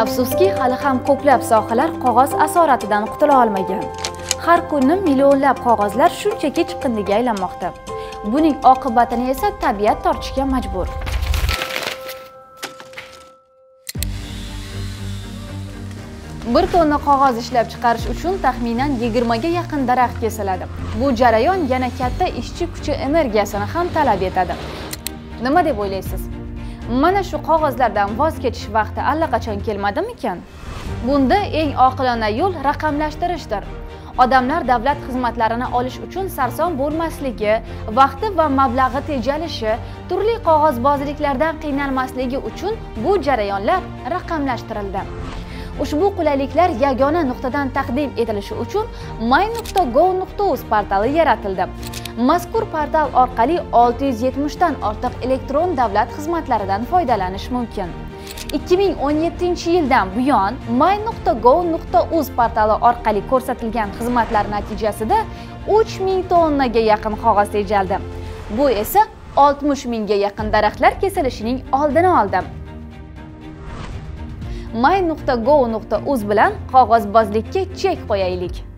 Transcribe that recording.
Afsuski, hali ham ko'plab sohalar qog'oz asoratidan qutula olmagan. Har kuni millionlab qog'ozlar shunchaki chiqindiga aylanmoqda. Buning oqibatini esa tabiat tortishga majbur. Bir tonna qog'oz ishlab chiqarish uchun taxminan 20 ga yaqin daraxt kesiladi. Bu jarayon yana katta ishchi kuchi energiyasini ham talab etadi. Nima deb o'ylaysiz? Mana shu qog'ozlardan voz kechish vaqti allaqachon kelmadimikan? Bunda eng oqilona yo'l raqamlashtirishdir. Odamlar davlat xizmatlarini olish uchun sarson bo'lmasligi, vaqti va mablag'i tejalishi, turli qog'ozbozliklardan qiynalmasligi uchun bu jarayonlar raqamlashtirildi. Ushbu qulayliklar yagona nuqtadan taqdim etilishi uchun my.go.uz portali yaratildi. Mazkur portal orqali 670 dan ortiq elektron davlat xizmatlaridan foydalanish mumkin. 2017-yildan buyon my.go.uz portali orqali ko'rsatilgan xizmatlar natijasida 3000 tonnaga yaqin qog'oz tejaldi. Bu esa 60 mingga yaqin daraxtlar kesilishining oldini oldi. my.gov.uz bilan qog'ozbozlikka chek qo'yaylik.